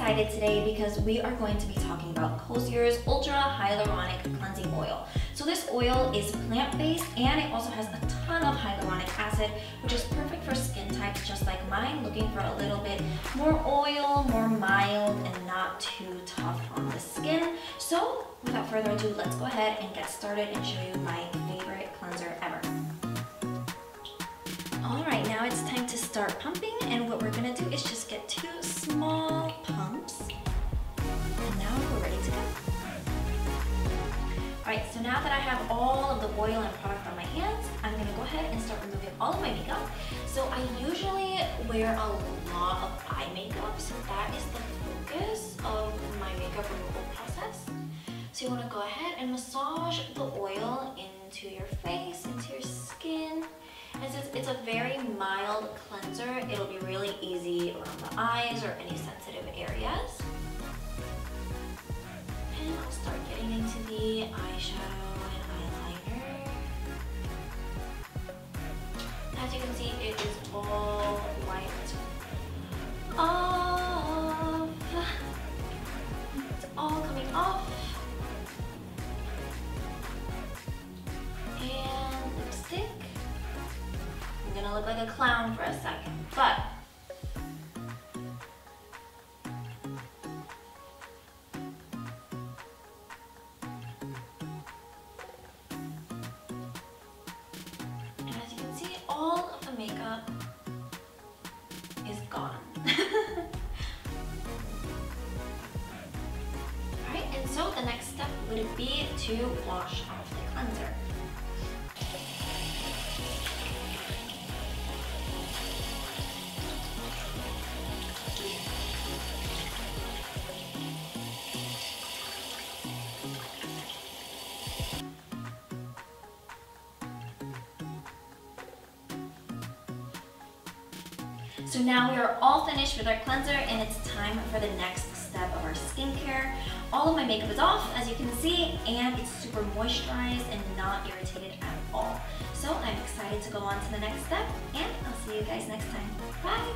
excited today because we are going to be talking about Coxir's Ultra Hyaluronic Cleansing Oil. So this oil is plant-based and it also has a ton of hyaluronic acid, which is perfect for skin types just like mine, looking for a little bit more oil, more mild, and not too tough on the skin. So without further ado, let's go ahead and get started and show you my favorite cleanser now that I have all of the oil and product on my hands, I'm gonna go ahead and start removing all of my makeup. So I usually wear a lot of eye makeup, so that is the focus of my makeup removal process. So you wanna go ahead and massage the oil into your face, into your skin, and since it's a very mild cleanser, it'll be really easy around the eyes or any sensitive areas. Look like a clown for a second, but and as you can see, all of the makeup is gone. Alright, and so the next step would be to wash off the cleanser. So now we are all finished with our cleanser and it's time for the next step of our skincare. All of my makeup is off, as you can see, and it's super moisturized and not irritated at all. So I'm excited to go on to the next step and I'll see you guys next time. Bye!